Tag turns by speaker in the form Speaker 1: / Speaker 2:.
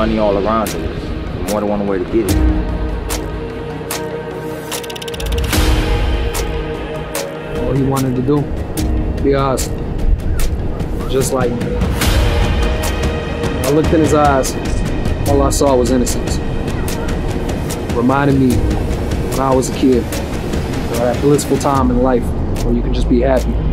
Speaker 1: money all around us. More than one way to get it.
Speaker 2: All he wanted to do, be honest, just like me. I looked in his eyes, all I saw was innocence. Reminded me when I was a kid, that blissful time in life where you can just be happy.